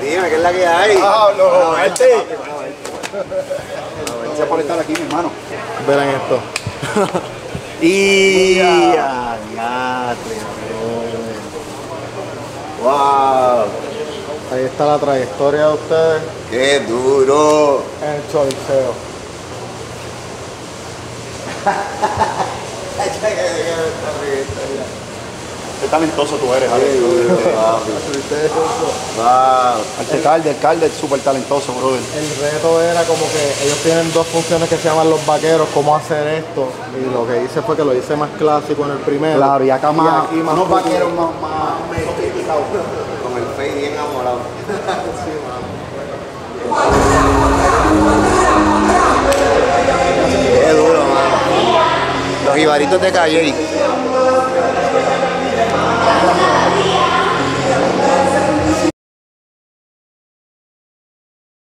Dime, ¿qué es la que hay? ¡Pablo! ¡Este! Gracias por estar aquí, mi hermano. Verán esto. Y ya, Wow, Ahí está la trayectoria de ustedes qué duro. en el Choliseo. Qué talentoso tú eres, Alex. Wow. Alcalde, alcalde, es súper talentoso, brother. El reto era como que ellos tienen dos funciones que se llaman los vaqueros, cómo hacer esto. Y lo que hice fue que lo hice más clásico en el primero. Claro, y acá más, aquí más unos vaqueros más, más sofisticados. Con el face bien amolado. Qué duro, mano. Los ibaritos de Calle.